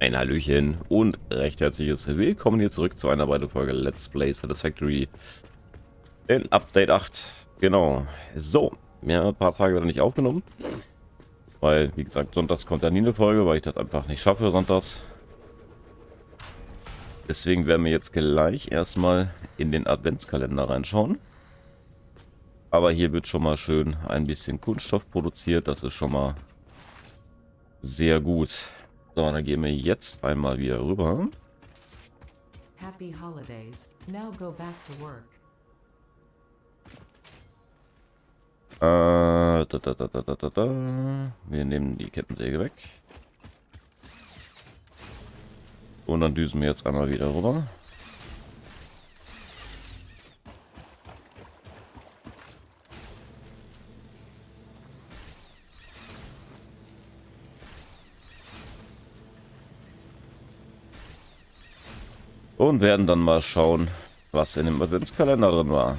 Ein Hallöchen und recht herzliches Willkommen hier zurück zu einer weiteren Folge Let's Play Satisfactory in Update 8. Genau. So, wir haben ein paar Tage wieder nicht aufgenommen, weil, wie gesagt, sonntags kommt ja nie eine Folge, weil ich das einfach nicht schaffe, sonntags. Deswegen werden wir jetzt gleich erstmal in den Adventskalender reinschauen. Aber hier wird schon mal schön ein bisschen Kunststoff produziert, das ist schon mal sehr gut. So, dann gehen wir jetzt einmal wieder rüber. Happy holidays. Now go back to work. Äh, da, da, da, da, da, da. Wir nehmen die Kettensäge weg. Und dann düsen wir jetzt einmal wieder rüber. Und werden dann mal schauen, was in dem Adventskalender drin war.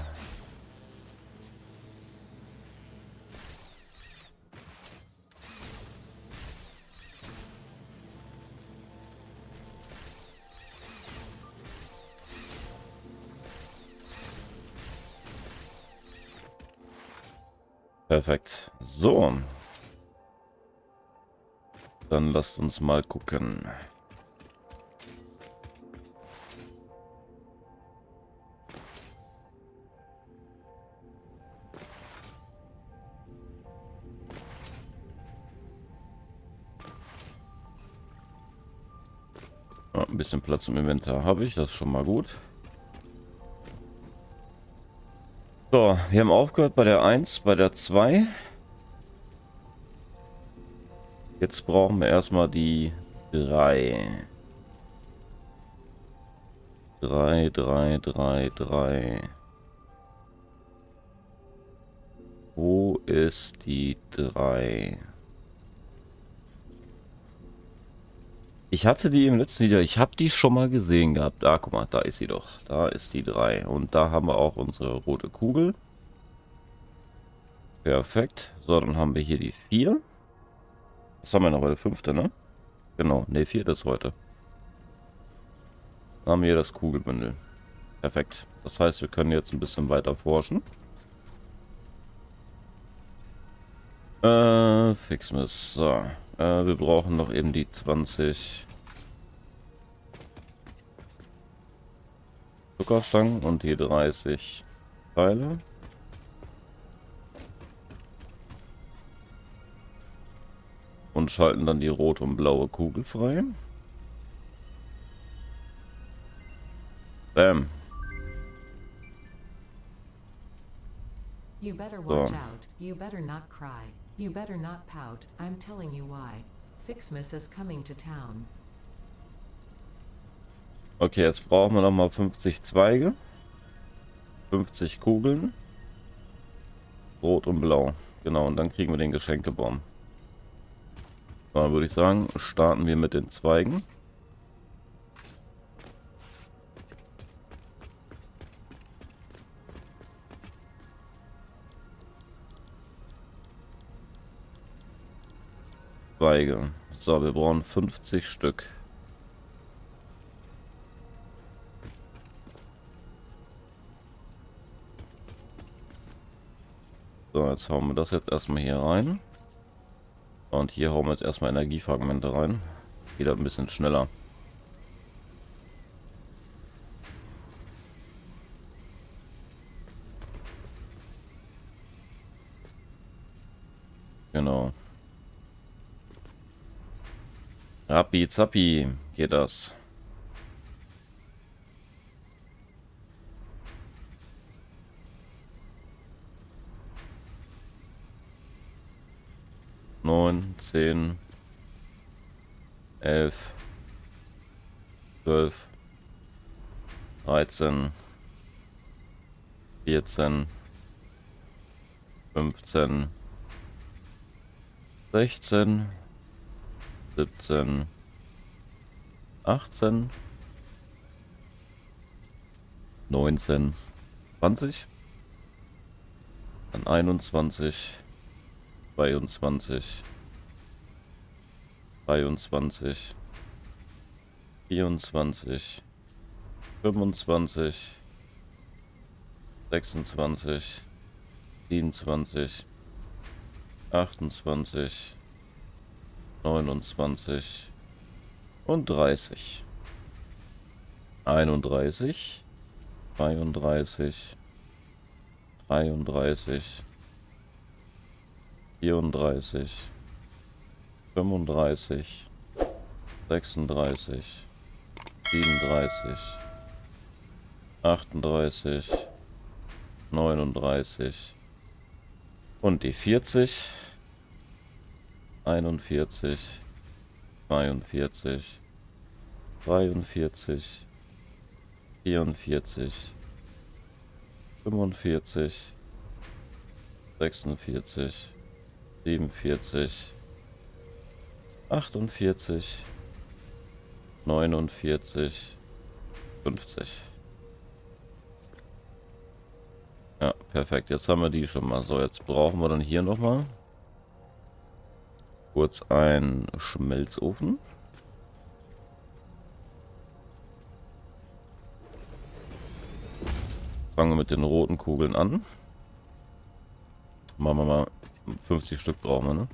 Perfekt. So. Dann lasst uns mal gucken. Bisschen Platz im Inventar habe ich, das ist schon mal gut. So, wir haben aufgehört bei der 1, bei der 2. Jetzt brauchen wir erstmal die 3. 3, 3, 3, 3. Wo ist die 3? Ich hatte die im letzten Video, ich habe die schon mal gesehen gehabt. Ah, guck mal, da ist sie doch. Da ist die 3. Und da haben wir auch unsere rote Kugel. Perfekt. So, dann haben wir hier die 4. Was haben wir noch heute? Fünfte, ne? Genau, ne, vierte ist heute. Dann haben wir hier das Kugelbündel. Perfekt. Das heißt, wir können jetzt ein bisschen weiter forschen. Äh, Fixmiss. So. Äh, wir brauchen noch eben die 20 Zuckerstangen und die 30 Pfeile. Und schalten dann die rote und blaue Kugel frei. Bam. You better watch out. You better not cry. You better not pout. I'm telling you why. Fixmas is coming to town. Okay, jetzt brauchen wir noch mal 50 Zweige. 50 Kugeln. Rot und blau. Genau, und dann kriegen wir den Geschenkebaum. Dann würde ich sagen, starten wir mit den Zweigen. Zweige. So, wir brauchen 50 Stück. So, jetzt hauen wir das jetzt erstmal hier rein. Und hier hauen wir jetzt erstmal Energiefragmente rein. Wieder ein bisschen schneller. Genau. Rappi zappi geht das. Neun, zehn, elf, zwölf, dreizehn, vierzehn, fünfzehn, sechzehn. 17, 18, 19, 20, dann 21, 22, 23, 24, 25, 26, 27, 28, 29 und 30. 31, 32, 33, 34, 35, 36, 37, 38, 39 und die 40, 41, 42, 43, 44, 45, 46, 47, 48, 49, 50. Ja, perfekt. Jetzt haben wir die schon mal. So, jetzt brauchen wir dann hier nochmal kurz einen Schmelzofen. Fangen wir mit den roten Kugeln an. Machen wir mal 50 Stück brauchen wir, ne?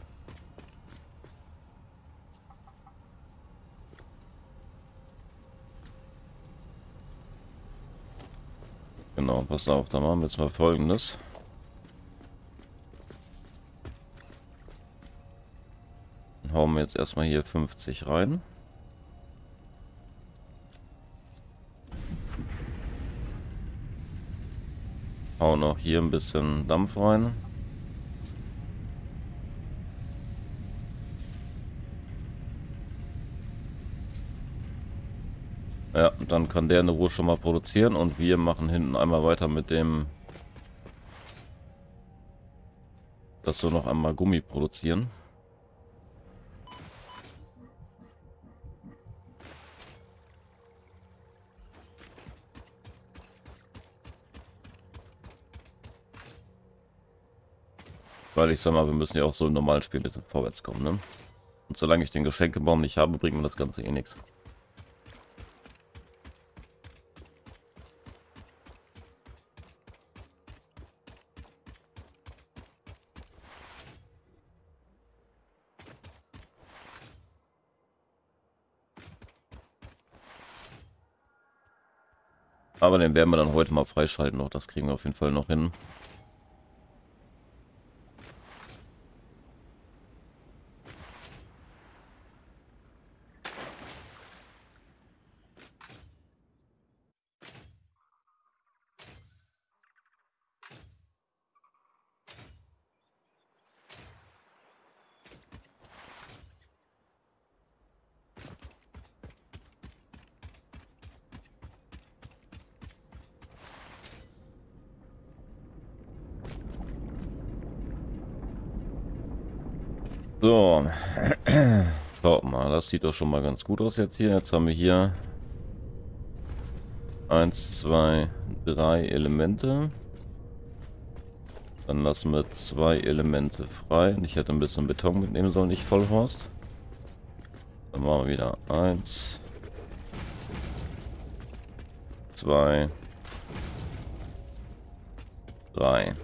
Genau, pass auf, da machen wir jetzt mal folgendes. Hauen wir jetzt erstmal hier 50 rein. Hauen noch hier ein bisschen Dampf rein. Ja, dann kann der in Ruhe schon mal produzieren und wir machen hinten einmal weiter mit dem, dass wir noch einmal Gummi produzieren. Weil ich sag mal, wir müssen ja auch so im normalen Spiel ein bisschen vorwärts kommen, ne? Und solange ich den Geschenkebaum nicht habe, bringt mir das Ganze eh nichts. Aber den werden wir dann heute mal freischalten noch. Das kriegen wir auf jeden Fall noch hin. So. Schaut mal, das sieht doch schon mal ganz gut aus jetzt hier. Jetzt haben wir hier 1, 2, 3 Elemente. Dann lassen wir zwei Elemente frei. Und ich hätte ein bisschen Beton mitnehmen sollen, nicht Vollhorst. Dann machen wir wieder 1, 2, 3.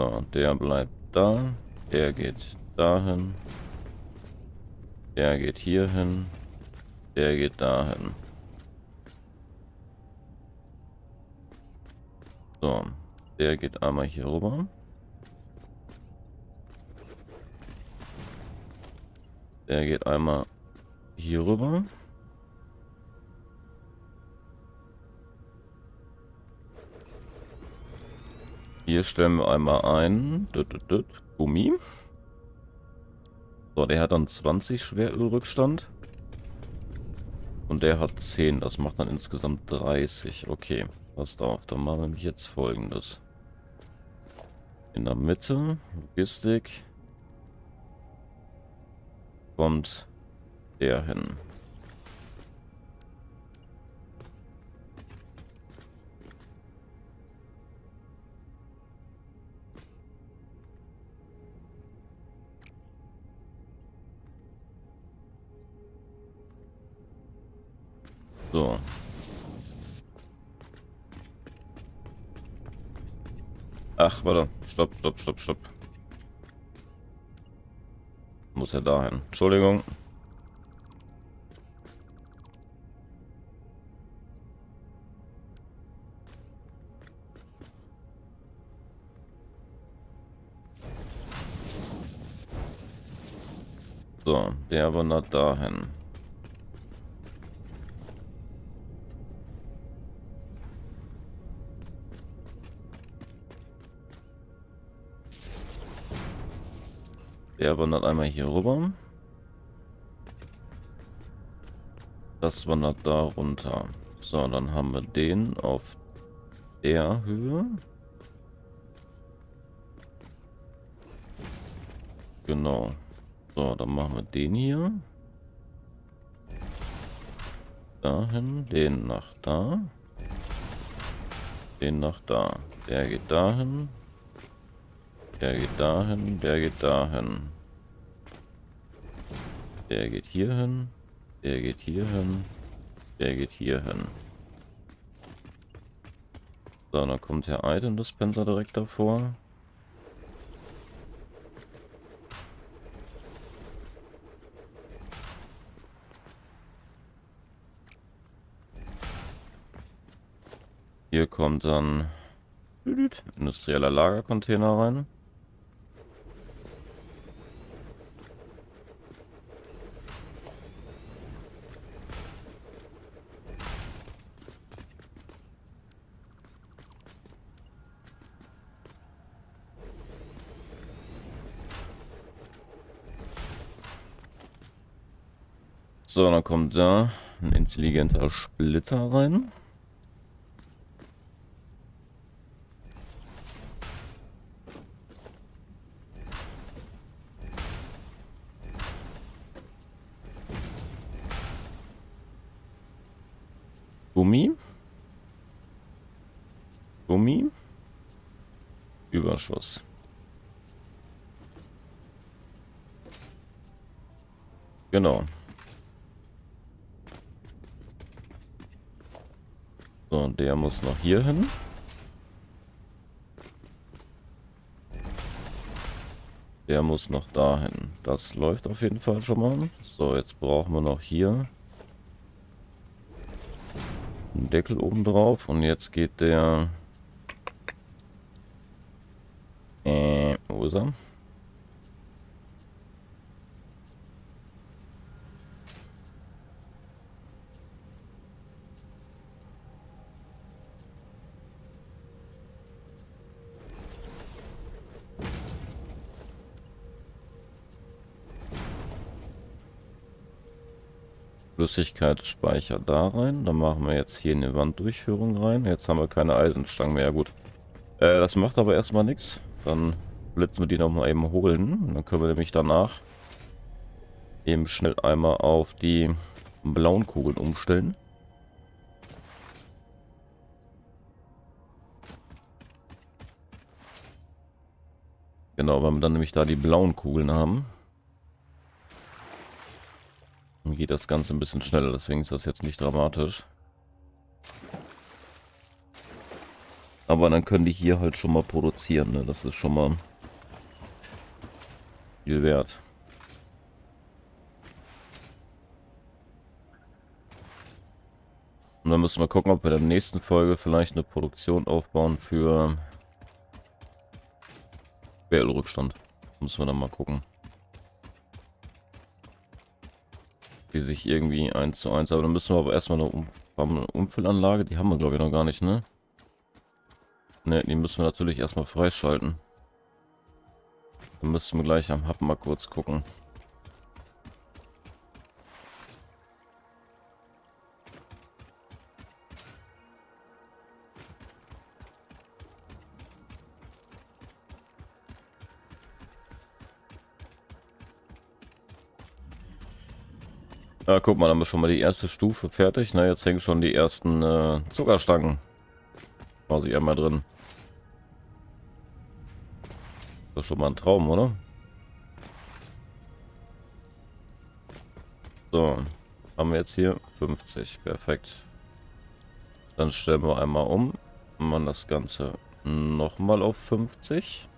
So, der bleibt da. Der geht dahin. Der geht hier hin. Der geht dahin. So, der geht einmal hier rüber. Der geht einmal hier rüber. Hier stellen wir einmal ein. Gummi. So, der hat dann 20 Schwerölrückstand. Und der hat 10. Das macht dann insgesamt 30. Okay, passt auf. Dann machen wir jetzt folgendes. In der Mitte, Logistik, kommt der hin. So. Ach, warte. Stopp, stopp, stopp, stopp. Muss ja dahin. Entschuldigung. So, der wandert dahin. Der wandert einmal hier rüber. Das wandert da runter. So, dann haben wir den auf der Höhe. Genau. So, dann machen wir den hier. Dahin, den nach da. Den nach da. Der geht dahin. Der geht dahin, der geht dahin. Der geht hier hin. Der geht hier hin. Der geht hier hin. So, dann kommt der Item Dispenser direkt davor. Hier kommt dann industrieller Lagercontainer rein. So, dann kommt da ein intelligenter Splitter rein. Gummi. Gummi. Überschuss. Genau. So, der muss noch hier hin. Der muss noch dahin. Das läuft auf jeden Fall schon mal. So, jetzt brauchen wir noch hier einen Deckel oben drauf. Und jetzt geht der... Äh, wo ist er? Flüssigkeitsspeicher da rein. Dann machen wir jetzt hier eine Wanddurchführung rein. Jetzt haben wir keine Eisenstangen mehr. Gut. Äh, das macht aber erstmal nichts. Dann blitzen wir die noch mal eben holen. Dann können wir nämlich danach eben schnell einmal auf die blauen Kugeln umstellen. Genau, weil wir dann nämlich da die blauen Kugeln haben geht das Ganze ein bisschen schneller, deswegen ist das jetzt nicht dramatisch. Aber dann können die hier halt schon mal produzieren, ne? das ist schon mal viel wert. Und dann müssen wir gucken, ob wir in der nächsten Folge vielleicht eine Produktion aufbauen für BL-Rückstand. Müssen wir dann mal gucken. Die sich irgendwie eins zu eins. Aber dann müssen wir aber erstmal eine, um eine Umfüllanlage. Die haben wir glaube ich noch gar nicht, ne? Ne, die müssen wir natürlich erstmal freischalten. Dann müssen wir gleich am Hub mal kurz gucken. Ja, guck mal, dann wir schon mal die erste Stufe fertig. Na, jetzt hängen schon die ersten äh, Zuckerstangen quasi einmal drin. Das ist schon mal ein Traum, oder? So, Haben wir jetzt hier 50. Perfekt. Dann stellen wir einmal um. Man das Ganze nochmal auf 50.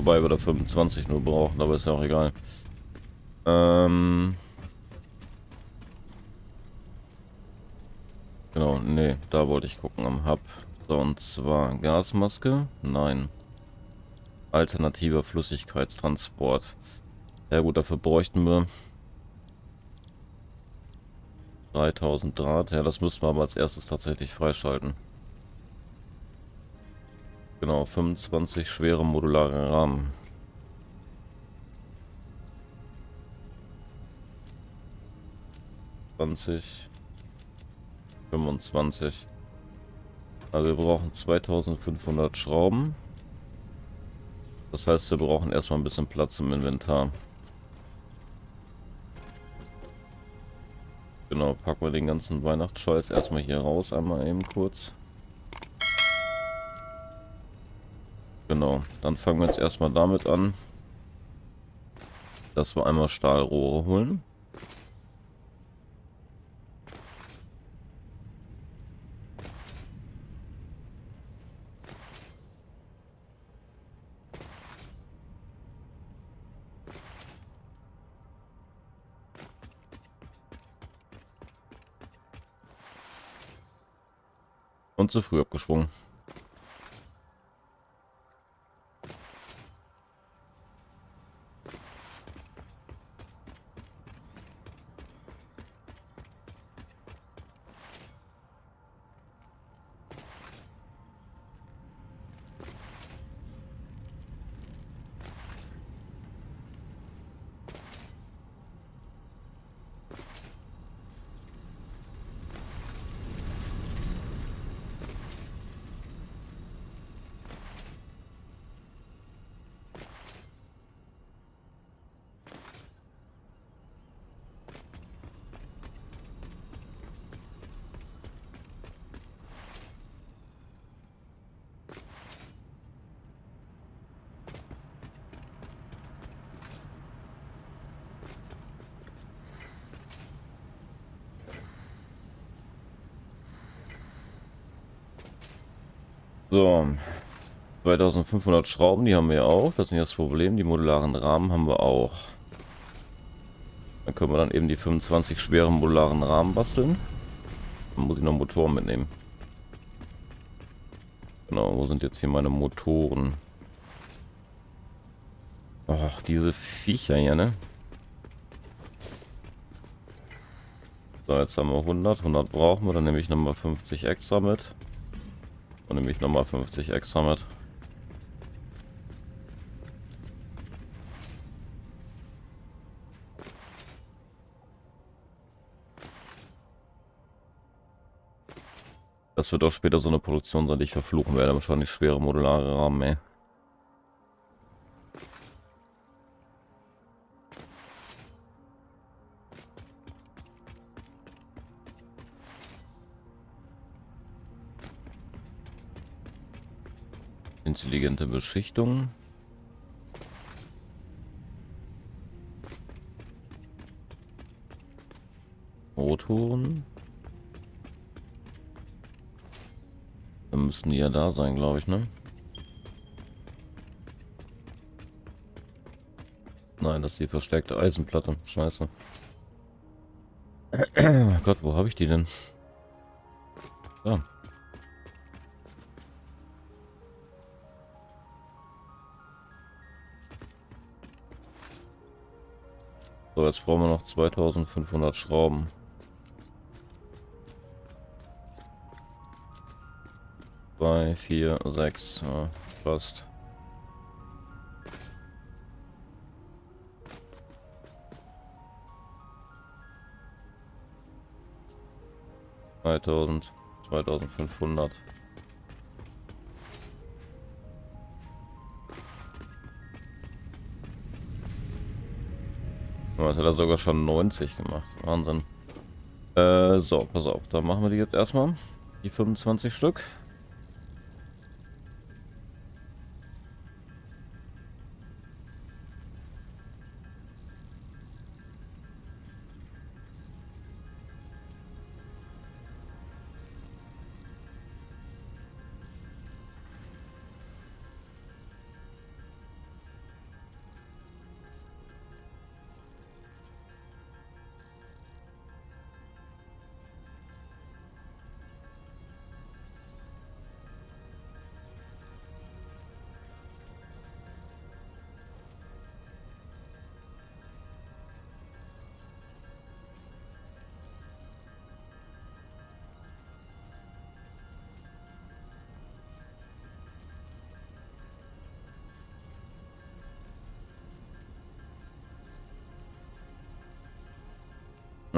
Wobei wir da 25 nur brauchen, aber ist ja auch egal. Ähm genau, nee, da wollte ich gucken am Hub. So, und zwar Gasmaske? Nein. Alternativer Flüssigkeitstransport. Ja gut, dafür bräuchten wir 3000 Draht. Ja, das müssen wir aber als erstes tatsächlich freischalten. Genau, 25 schwere modulare Rahmen. Zwanzig, 25. Also wir brauchen 2500 Schrauben. Das heißt, wir brauchen erstmal ein bisschen Platz im Inventar. Genau, packen wir den ganzen Weihnachtsscheiß erstmal hier raus, einmal eben kurz. Genau, dann fangen wir jetzt erstmal damit an, dass wir einmal Stahlrohre holen. Und zu früh abgesprungen. So. 2500 Schrauben, die haben wir auch. Das ist nicht das Problem. Die modularen Rahmen haben wir auch. Dann können wir dann eben die 25 schweren modularen Rahmen basteln. Dann muss ich noch Motoren mitnehmen. Genau, wo sind jetzt hier meine Motoren? Ach, diese Viecher hier, ne? So, jetzt haben wir 100. 100 brauchen wir. Dann nehme ich nochmal 50 extra mit. Und nehme ich nochmal 50 extra mit. Das wird auch später so eine Produktion sein, die ich verfluchen werde. Wahrscheinlich schwere modulare Rahmen, ey. Intelligente Beschichtung. Motoren. Dann müssen die ja da sein, glaube ich, ne? Nein, das ist die verstärkte Eisenplatte. Scheiße. Gott, wo habe ich die denn? Da. So, jetzt brauchen wir noch 2500 Schrauben. Zwei, vier, sechs, ja, fast. Zweitausend, zweitausendfünfhundert. Was hat er sogar schon 90 gemacht. Wahnsinn. Äh, so, pass auf. Dann machen wir die jetzt erstmal. Die 25 Stück.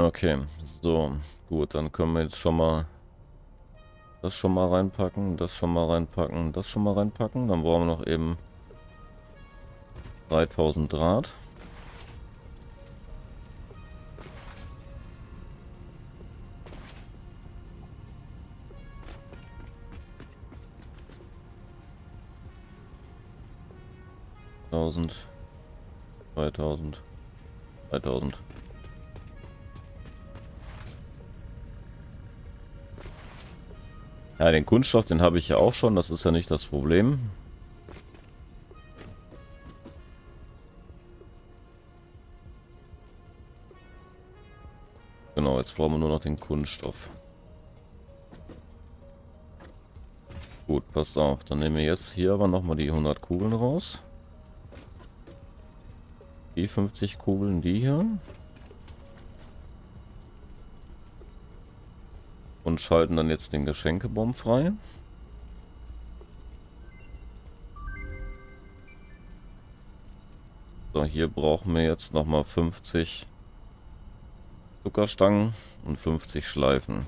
Okay, so, gut, dann können wir jetzt schon mal das schon mal reinpacken, das schon mal reinpacken, das schon mal reinpacken. Dann brauchen wir noch eben 3000 Draht. Tausend, 2000, 2000. Ja, den Kunststoff, den habe ich ja auch schon, das ist ja nicht das Problem. Genau, jetzt brauchen wir nur noch den Kunststoff. Gut, passt auf. Dann nehmen wir jetzt hier aber nochmal die 100 Kugeln raus. Die 50 Kugeln, die hier. Und schalten dann jetzt den Geschenkebomb frei. So, hier brauchen wir jetzt nochmal 50 Zuckerstangen und 50 Schleifen.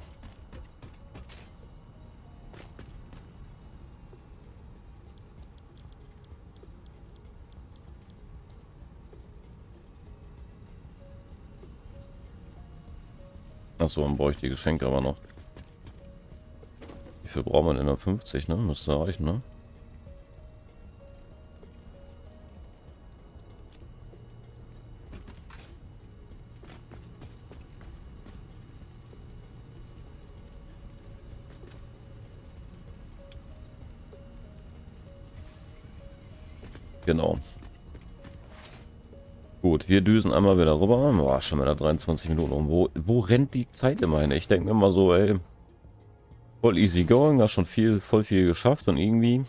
Achso, dann brauche ich die Geschenke aber noch viel braucht man denn noch? 50, ne? Müsste reichen, ne? Genau. Gut, wir düsen einmal wieder rüber. Boah, schon wieder 23 Minuten. Und wo, wo rennt die Zeit immer hin? Ich denke mal so, ey, voll easy going, hast schon viel, voll viel geschafft und irgendwie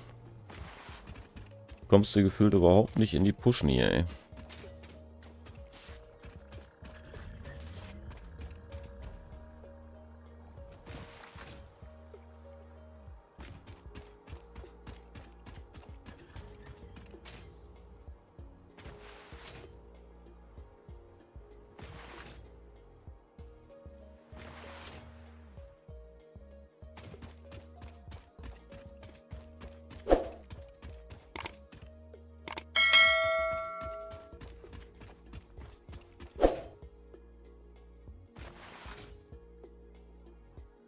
kommst du gefühlt überhaupt nicht in die Pushen hier, ey.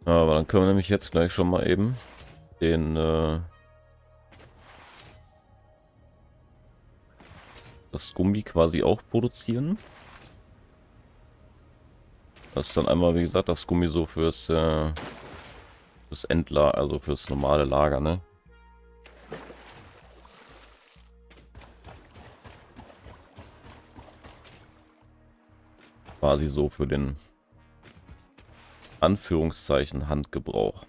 Aber dann können wir nämlich jetzt gleich schon mal eben den äh, das Gummi quasi auch produzieren. Das ist dann einmal, wie gesagt, das Gummi so fürs, äh, fürs Endlager, also fürs normale Lager, ne? Quasi so für den Anführungszeichen Handgebrauch.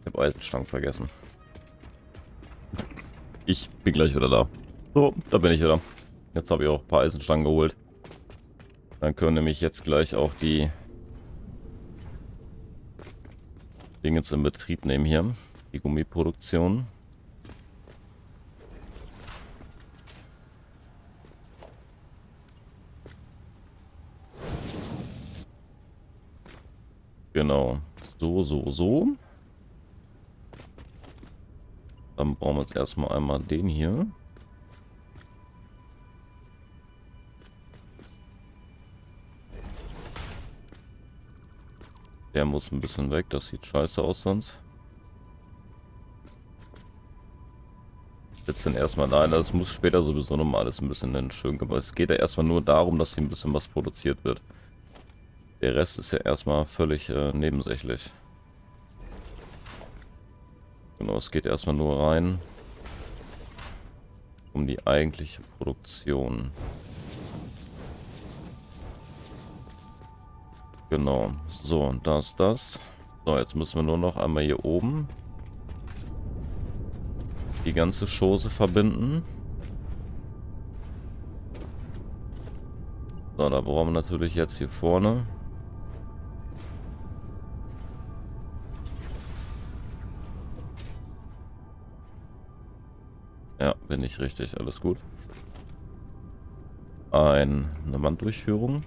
Ich habe Eisenstangen vergessen. Ich bin gleich wieder da. So, da bin ich wieder. Jetzt habe ich auch ein paar Eisenstangen geholt. Dann können nämlich jetzt gleich auch die Dinge zum Betrieb nehmen hier die Gummiproduktion. Genau. So, so, so. Dann brauchen wir jetzt erstmal einmal den hier. Der muss ein bisschen weg, das sieht scheiße aus sonst. Jetzt denn erstmal nein, das muss später sowieso nochmal alles ein bisschen schön gemacht. Es geht ja erstmal nur darum, dass hier ein bisschen was produziert wird. Der Rest ist ja erstmal völlig äh, nebensächlich. Genau, es geht erstmal nur rein um die eigentliche Produktion. Genau, so, und da ist das. So, jetzt müssen wir nur noch einmal hier oben die ganze Chose verbinden. So, da brauchen wir natürlich jetzt hier vorne. Ja, bin ich richtig, alles gut. Ein, eine Wanddurchführung.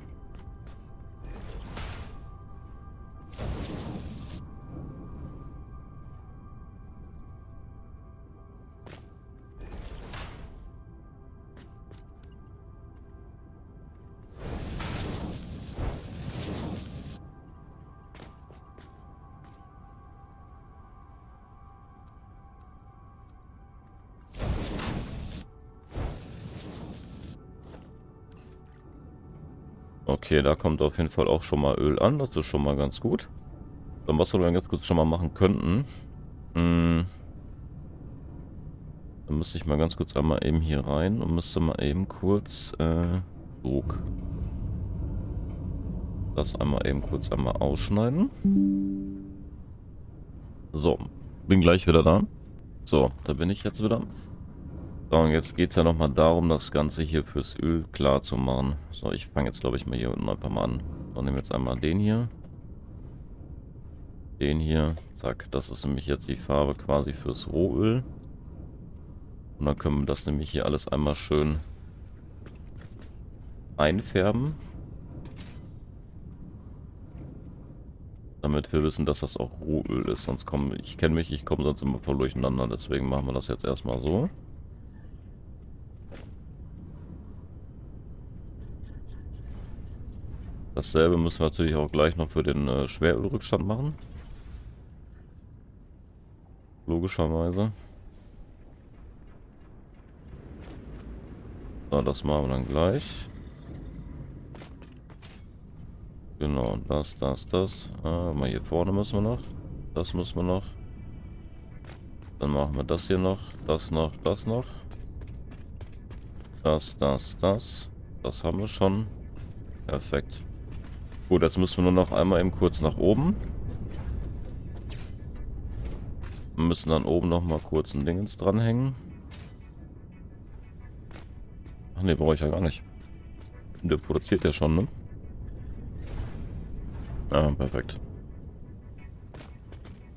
Okay, da kommt auf jeden Fall auch schon mal Öl an. Das ist schon mal ganz gut. Dann was wir dann ganz kurz schon mal machen könnten. Hm. Dann müsste ich mal ganz kurz einmal eben hier rein und müsste mal eben kurz äh, Druck. Das einmal eben kurz einmal ausschneiden. So, bin gleich wieder da. So, da bin ich jetzt wieder. So, und jetzt geht es ja nochmal darum, das Ganze hier fürs Öl klar zu machen. So, ich fange jetzt, glaube ich, mal hier unten einfach mal an. So, nehmen wir jetzt einmal den hier. Den hier. Zack, das ist nämlich jetzt die Farbe quasi fürs Rohöl. Und dann können wir das nämlich hier alles einmal schön einfärben. Damit wir wissen, dass das auch Rohöl ist. Sonst komme ich kenne mich, ich komme sonst immer voll durcheinander. Deswegen machen wir das jetzt erstmal so. Dasselbe müssen wir natürlich auch gleich noch für den äh, Schwerölrückstand machen. Logischerweise. So, das machen wir dann gleich. Genau, das, das, das. Ah, mal hier vorne müssen wir noch. Das müssen wir noch. Dann machen wir das hier noch. Das noch, das noch. Das, das, das. Das haben wir schon. Perfekt. Gut, jetzt müssen wir nur noch einmal eben kurz nach oben. Wir müssen dann oben noch mal kurz ein Dingens dranhängen. Ach ne, brauche ich ja gar nicht. Der produziert ja schon, ne? Ah, perfekt.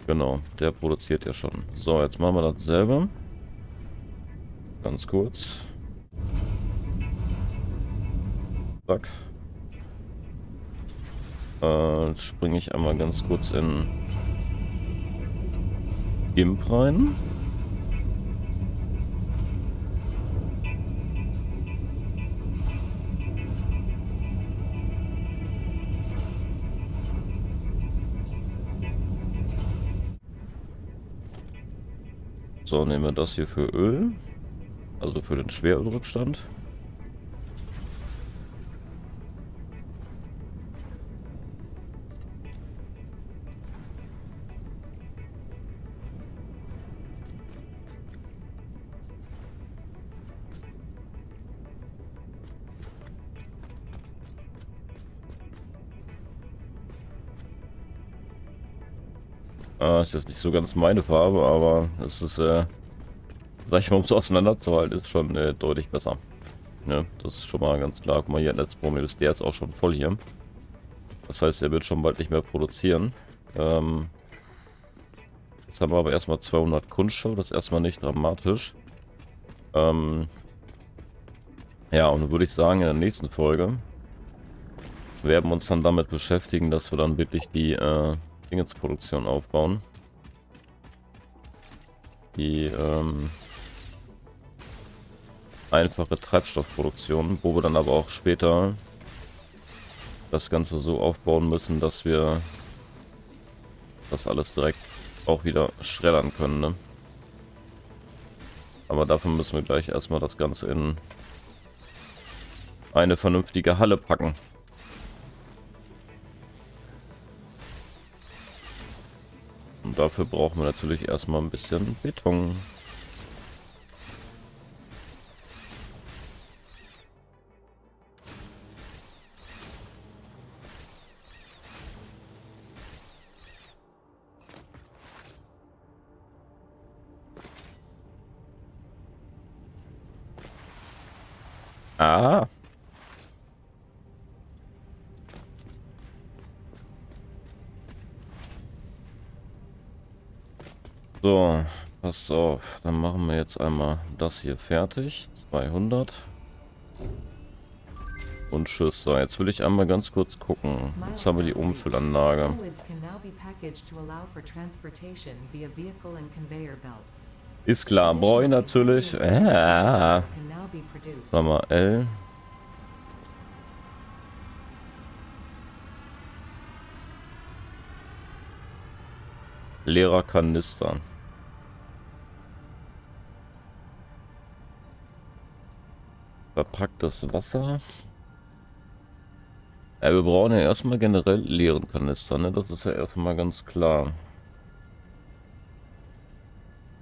Genau, der produziert ja schon. So, jetzt machen wir dasselbe. Ganz kurz. Zack. Äh, springe ich einmal ganz kurz in GIMP rein. So, nehmen wir das hier für Öl. Also für den Schwerölrückstand. Ist jetzt nicht so ganz meine Farbe, aber es ist, äh, sag ich mal, um es auseinanderzuhalten, ist schon äh, deutlich besser. Ne, das ist schon mal ganz klar. Guck mal hier, Netzproblem ist der jetzt auch schon voll hier. Das heißt, er wird schon bald nicht mehr produzieren. Ähm, jetzt haben wir aber erstmal 200 Kunststoff, das ist erstmal nicht dramatisch. Ähm, ja, und würde ich sagen, in der nächsten Folge werden wir uns dann damit beschäftigen, dass wir dann wirklich die äh, Dingensproduktion aufbauen. Die ähm, einfache Treibstoffproduktion, wo wir dann aber auch später das Ganze so aufbauen müssen, dass wir das alles direkt auch wieder schreddern können. Ne? Aber dafür müssen wir gleich erstmal das Ganze in eine vernünftige Halle packen. Und dafür brauchen wir natürlich erstmal ein bisschen Beton. Ah. So, Pass auf, dann machen wir jetzt einmal das hier fertig. 200. Und tschüss. So, jetzt will ich einmal ganz kurz gucken. Jetzt haben wir die Umfüllanlage. Ist klar, ich natürlich. Produced. sag mal, L. Leerer Kanister. Verpacktes Wasser. Ja, wir brauchen ja erstmal generell leeren Kanister, ne? Das ist ja erstmal ganz klar.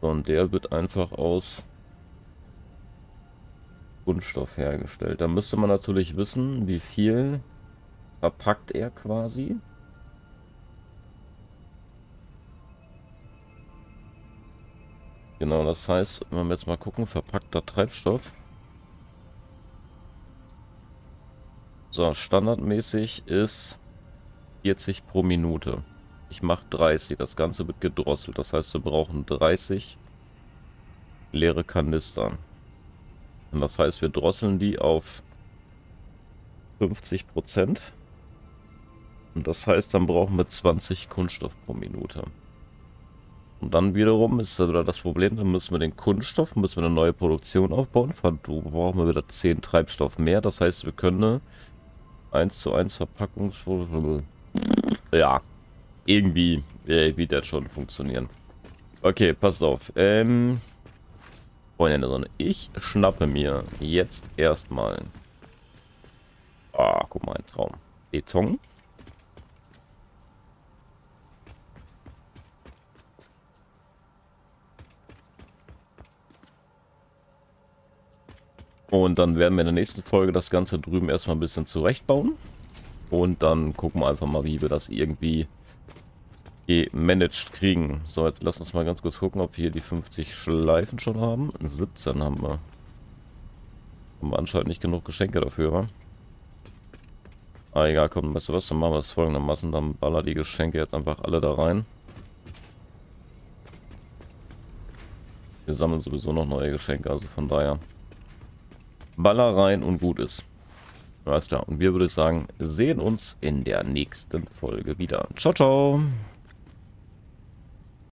Und der wird einfach aus Kunststoff hergestellt. Da müsste man natürlich wissen, wie viel verpackt er quasi. Genau, das heißt, wenn wir jetzt mal gucken, verpackter Treibstoff. So, standardmäßig ist 40 pro Minute. Ich mache 30. Das Ganze wird gedrosselt. Das heißt, wir brauchen 30 leere Kanister. Und das heißt, wir drosseln die auf 50 Prozent. Und das heißt, dann brauchen wir 20 Kunststoff pro Minute. Und dann wiederum ist da wieder das Problem, dann müssen wir den Kunststoff, müssen wir eine neue Produktion aufbauen. Dazu brauchen wir wieder 10 Treibstoff mehr. Das heißt, wir können 1 zu 1 Verpackungs... Ja, irgendwie äh, wird das schon funktionieren. Okay, passt auf. Ähm, Freunde der Sonne, ich schnappe mir jetzt erstmal... Ah, guck mal, ein Traum. Beton. Und dann werden wir in der nächsten Folge das Ganze drüben erstmal ein bisschen zurechtbauen. Und dann gucken wir einfach mal, wie wir das irgendwie gemanagt kriegen. So, jetzt lass uns mal ganz kurz gucken, ob wir hier die 50 Schleifen schon haben. 17 haben wir. Haben wir anscheinend nicht genug Geschenke dafür, wa? Ah, egal, komm, weißt du was, dann machen wir es folgendermaßen. Dann baller die Geschenke jetzt einfach alle da rein. Wir sammeln sowieso noch neue Geschenke, also von daher... Baller rein und gut ist. Alles klar. Und wir würde sagen, sehen uns in der nächsten Folge wieder. Ciao, ciao.